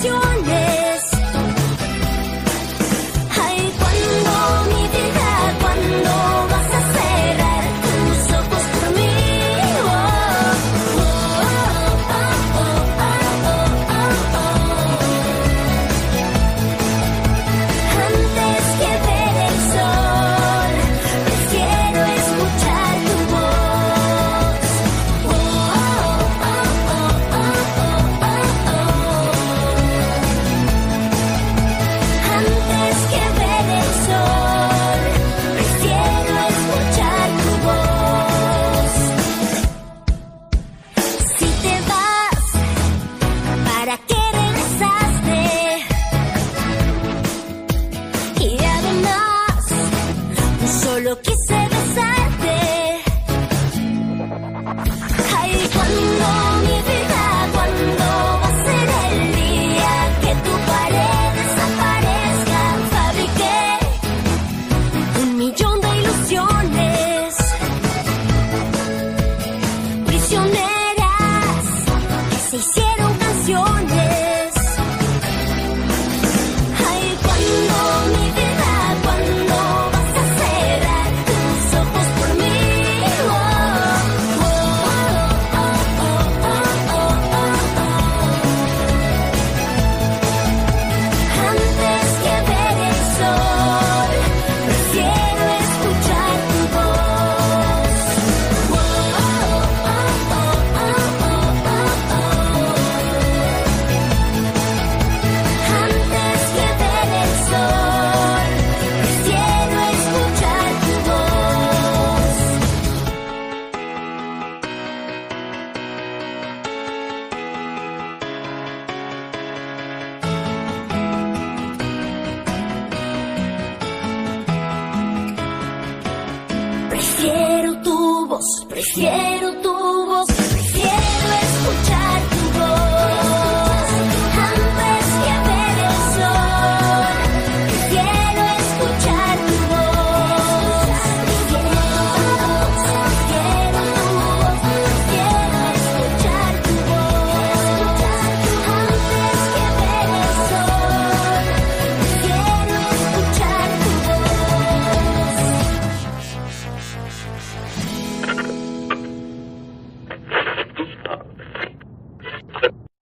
Prefiero tu voz, prefiero tu